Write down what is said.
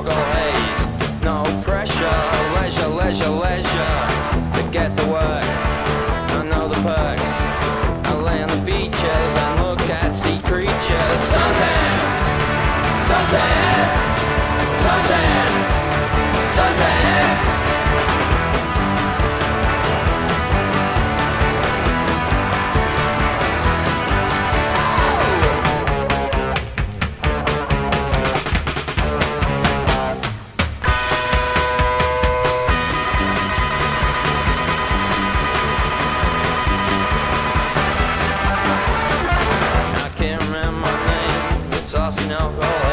Margot haze. No tossing alcohol.